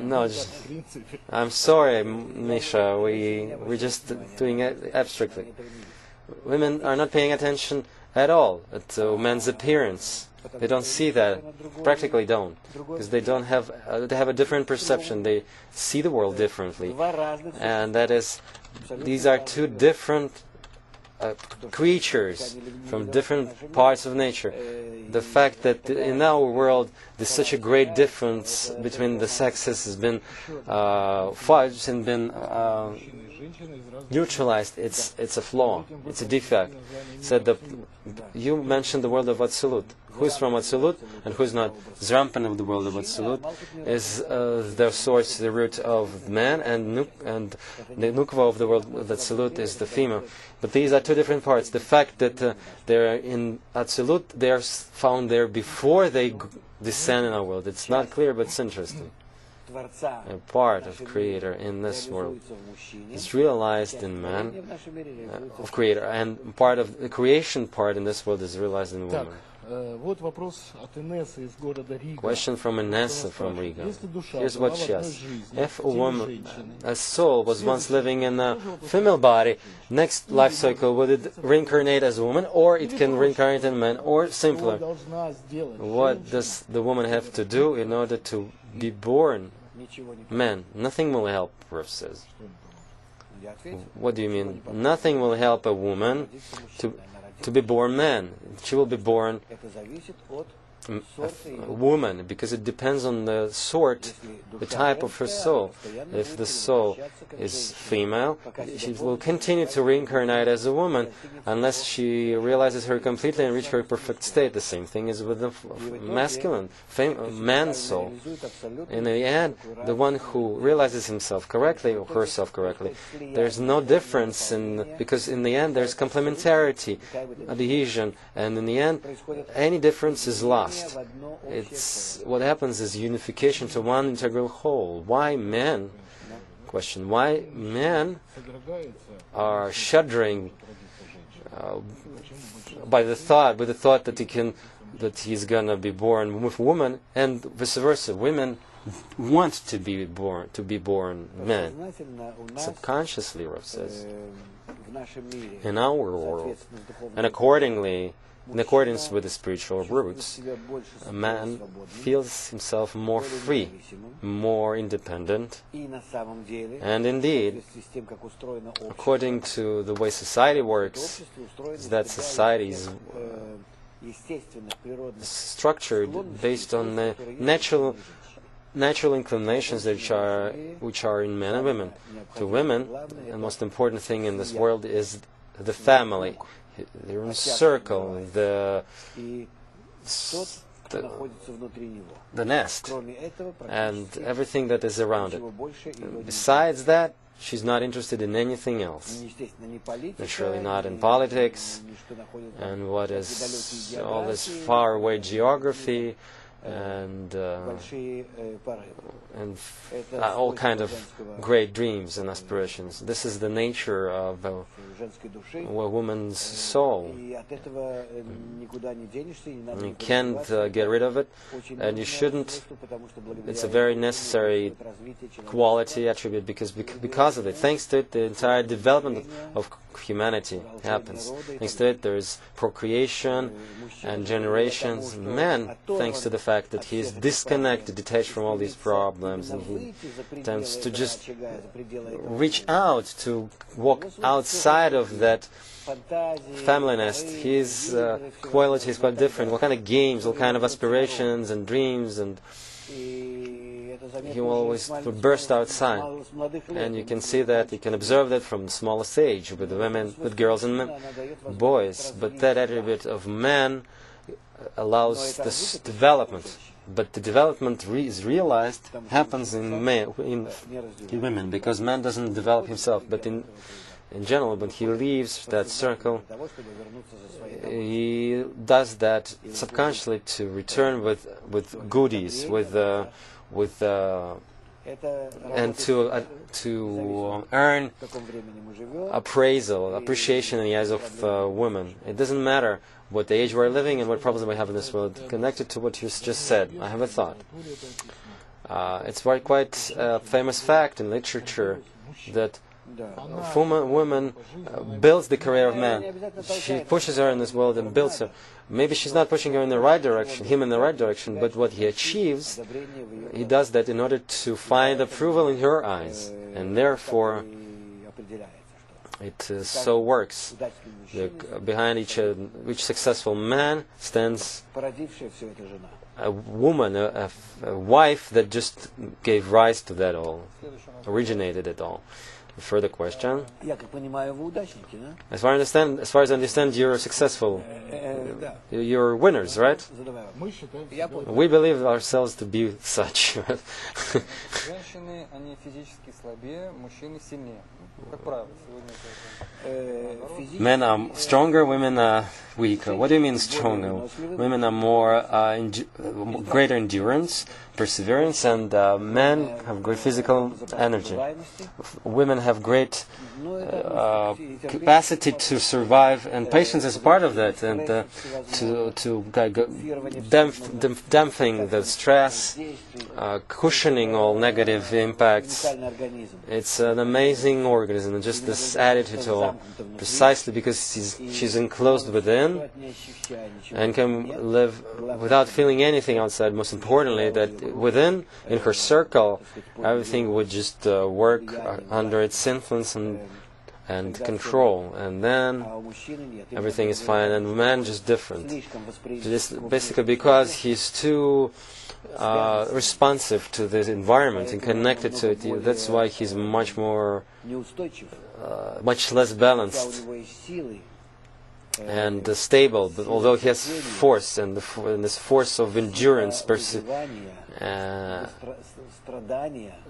No, just, I'm sorry, Misha. We we're just doing it abstractly. Women are not paying attention at all to men's appearance. They don't see that. Practically don't, because they don't have. Uh, they have a different perception. They see the world differently, and that is, these are two different uh, creatures from different parts of nature. The fact that in our world there's such a great difference between the sexes has been uh, fudged and been uh, neutralized. It's it's a flaw. It's a defect. Said that you mentioned the world of Atzilut. Who's from Atzilut and who's not? Zeir Anpin of the world of Atzilut is uh, the source, the root of man, and and the Nukva of the world of Atzilut is the female. But these are two different parts. The fact that uh, they're in Atzilut, they're found there before they descend in our world. It's not clear, but it's interesting. A part of Creator in this world. is realized in man, uh, of Creator, and part of the creation part in this world is realized in woman. Question from Inessa from Riga. Here's what she asks. If a woman, a soul, was once living in a female body, next life cycle, would it reincarnate as a woman, or it can reincarnate in man, or simpler? What does the woman have to do in order to be born man? Nothing will help, Ruth says. What do you mean? Nothing will help a woman to to be born man. She will be born woman because it depends on the sort, the type of her soul. If the soul is female, she will continue to reincarnate as a woman unless she realizes her completely and reach her perfect state. The same thing is with the masculine, man soul. In the end, the one who realizes himself correctly or herself correctly, there's no difference in because in the end there's complementarity, adhesion, and in the end, any difference is lost. It's what happens is unification to one integral whole. Why men? Question: Why men are shuddering uh, by the thought, with the thought that he can, that he's gonna be born with woman, and vice versa. Women want to be born to be born men. Subconsciously, Rav says, in our world, and accordingly in accordance with the spiritual roots, a man feels himself more free, more independent, and indeed, according to the way society works, that society is uh, structured based on the natural natural inclinations which are which are in men and women. To women, the most important thing in this world is the family, they're in a circle, the, the, the nest, and everything that is around it. Besides that, she's not interested in anything else. Naturally, not in politics, and what is all this faraway geography, and uh, and uh, all kind of great dreams and aspirations. This is the nature of a, a woman's soul. You can't uh, get rid of it, and you shouldn't. It's a very necessary quality attribute because because of it, thanks to it, the entire development of humanity happens. Thanks to it, there is procreation and generations. Man, thanks to the fact that he is disconnected, detached from all these problems, and he tends to just reach out, to walk outside of that family nest. His uh, quality is quite different. What kind of games, what kind of aspirations and dreams and he will always burst outside. And you can see that, you can observe that from the smallest age with women, with girls and men, boys. But that attribute of man allows this development. But the development re is realized happens in, men, in, in women because man doesn't develop himself. But in in general, when he leaves that circle, he does that subconsciously to return with with goodies, with uh, with uh, and to uh, to earn appraisal, appreciation in the eyes of uh, women. It doesn't matter what the age we're living and what problems we have in this world. Connected to what you just said, I have a thought. Uh, it's quite, quite a famous fact in literature that woman, woman uh, builds the career of man. She pushes her in this world and builds her. Maybe she's not pushing her in the right direction, him in the right direction, but what he achieves, he does that in order to find approval in her eyes, and therefore it uh, so works. The, behind each uh, each successful man stands a woman, a, a, a wife that just gave rise to that all, originated it all. Further question. As far, I understand, as far as I understand, you're successful. You're winners, right? We believe ourselves to be such. Men are stronger, women are weaker. What do you mean stronger? Women are more uh, uh greater endurance, perseverance, and uh, men have great physical energy. Women have great uh, uh capacity to survive, and patience is part of that, and uh, to to damp, damp, damping the stress, uh, cushioning all negative impacts. It's an amazing organism, just this attitude precisely because she's, she's enclosed within and can live without feeling anything outside. Most importantly, that within, in her circle, everything would just uh, work uh, under its influence and and control, and then everything is fine. And man just different, just basically because he's too uh, responsive to the environment and connected to it. That's why he's much more, uh, much less balanced and uh, stable. But although he has force and, the, and this force of endurance, uh,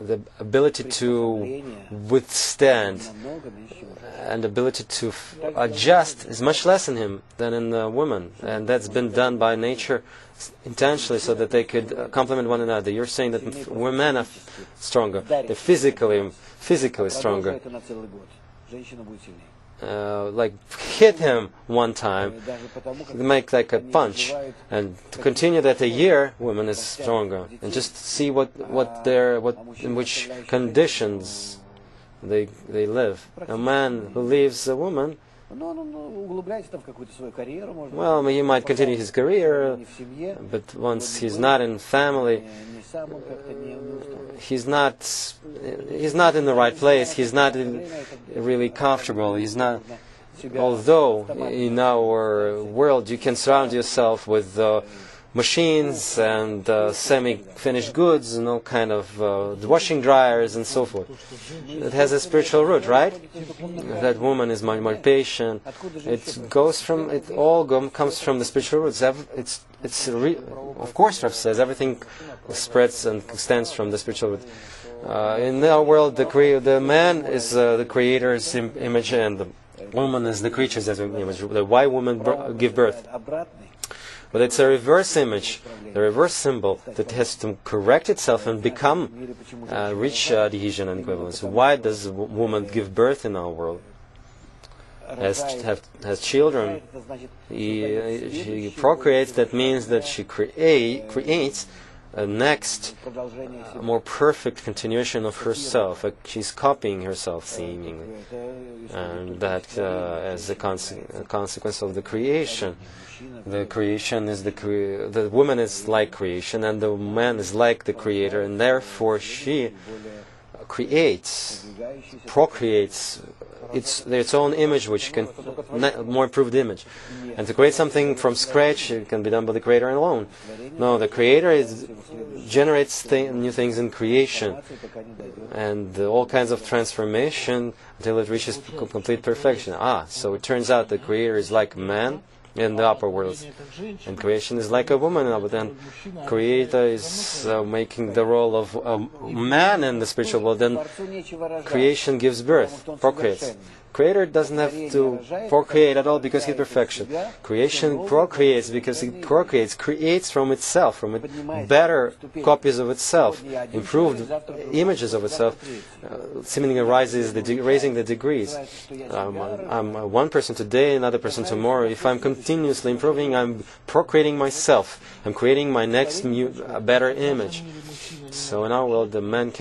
the ability to withstand and ability to adjust is much less in him than in the woman, and that's been done by nature intentionally so that they could uh, complement one another. You're saying that women are stronger, they're physically physically stronger. Uh, like hit him one time, make like a punch, and to continue that a year, woman is stronger, and just see what what they're what in which conditions they they live. A man who leaves a woman, well, he might continue his career, but once he's not in family, he's not he's not in the right place. He's not really comfortable. He's not. Although in our world you can surround yourself with uh, machines and uh, semi-finished goods and all kind of uh, washing dryers and so forth. It has a spiritual root, right? That woman is my, more patient. It goes from it all comes from the spiritual roots. It's it's of course, Rav says everything spreads and extends from the spiritual root. Uh, in our world, the crea- the man is uh, the creator's Im- image, and the woman is the creature's image. Why woman br- give birth? But it's a reverse image, the reverse symbol that has to correct itself and become, uh, reach uh, adhesion and equivalence. Why does a woman give birth in our world? Has, have, has children. He, she procreates, that means that she create, creates a next, uh, more perfect continuation of herself. She's copying herself, seemingly. And that uh, as a, conse- a consequence of the creation. The creation is the cre- the woman is like creation, and the man is like the creator, and therefore she creates, procreates its its own image, which can more improved image, and to create something from scratch, it can be done by the creator alone. No, the creator is generates th- new things in creation, and all kinds of transformation until it reaches complete perfection. Ah, so it turns out the creator is like man in the upper worlds, and creation is like a woman. But then, creator is uh, making the role of a man in the spiritual world. Then creation gives birth, procreates. Creator doesn't have to procreate at all because he's perfection. Creation procreates because it procreates, creates from itself, from it better copies of itself, improved images of itself, uh, seemingly rises the raising the degrees. I'm one person today, another person tomorrow. If I'm continuously improving. I'm procreating myself. I'm creating my next better image. So in our world, the man can